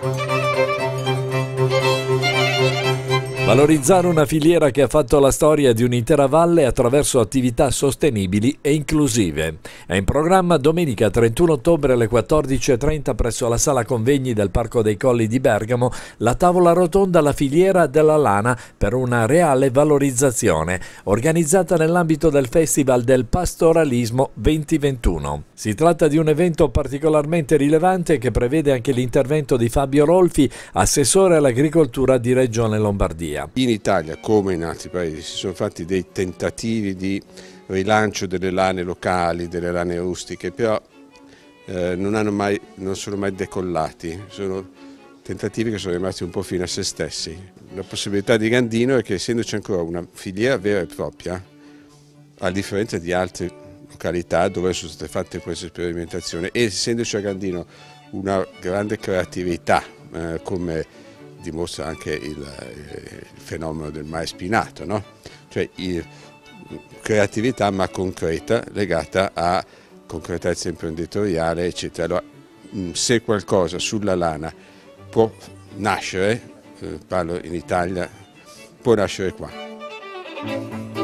Thank you. Valorizzare una filiera che ha fatto la storia di un'intera valle attraverso attività sostenibili e inclusive. È in programma domenica 31 ottobre alle 14.30 presso la sala convegni del Parco dei Colli di Bergamo la tavola rotonda La filiera della lana per una reale valorizzazione, organizzata nell'ambito del Festival del Pastoralismo 2021. Si tratta di un evento particolarmente rilevante che prevede anche l'intervento di Fabio Rolfi, assessore all'agricoltura di Regione Lombardia. In Italia, come in altri paesi, si sono fatti dei tentativi di rilancio delle lane locali, delle lane rustiche, però eh, non, mai, non, sono mai decollati, sono tentativi che sono rimasti un po' fino a se stessi. La possibilità di Gandino è che essendoci ancora una filiera vera e propria, a differenza di altre località dove sono state fatte queste sperimentazioni, e essendoci a Gandino una grande creatività eh, come dimostra anche il, il fenomeno del mai spinato, no? cioè il, creatività ma concreta legata a concretezza imprenditoriale eccetera. Allora, mm, se qualcosa sulla lana può nascere, eh, parlo in Italia, può nascere qua.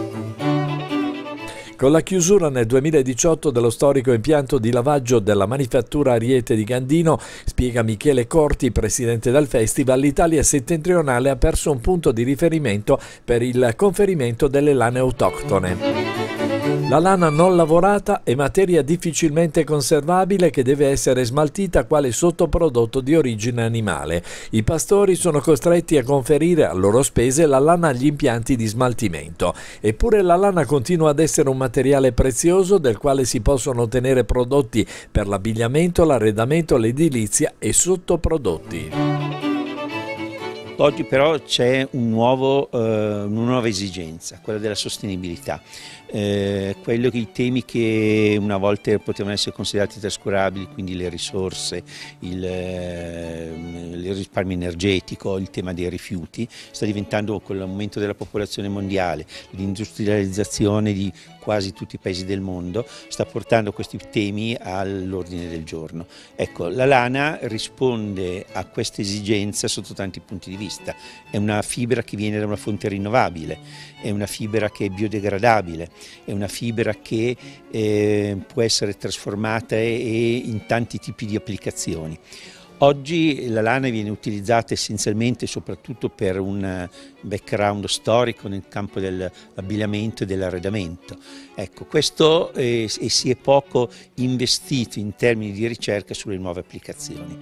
Con la chiusura nel 2018 dello storico impianto di lavaggio della manifattura Ariete di Gandino, spiega Michele Corti, presidente del festival, l'Italia settentrionale ha perso un punto di riferimento per il conferimento delle lane autoctone. La lana non lavorata è materia difficilmente conservabile che deve essere smaltita quale sottoprodotto di origine animale. I pastori sono costretti a conferire a loro spese la lana agli impianti di smaltimento. Eppure la lana continua ad essere un materiale prezioso del quale si possono ottenere prodotti per l'abbigliamento, l'arredamento, l'edilizia e sottoprodotti. Oggi però c'è un eh, una nuova esigenza, quella della sostenibilità, eh, quello che i temi che una volta potevano essere considerati trascurabili, quindi le risorse, il, eh, il, risparmio energetico, il tema dei rifiuti, sta diventando con l'aumento della popolazione mondiale, l'industrializzazione di quasi tutti i paesi del mondo, sta portando questi temi all'ordine del giorno. Ecco, la lana risponde a questa esigenza sotto tanti punti di vista. È una fibra che viene da una fonte rinnovabile, è una fibra che è biodegradabile, è una fibra che eh, può essere trasformata e, in tanti tipi di applicazioni. Oggi la lana viene utilizzata essenzialmente soprattutto per un background storico nel campo dell'abbigliamento e dell'arredamento. Ecco, questo eh, e si è poco investito in termini di ricerca sulle nuove applicazioni.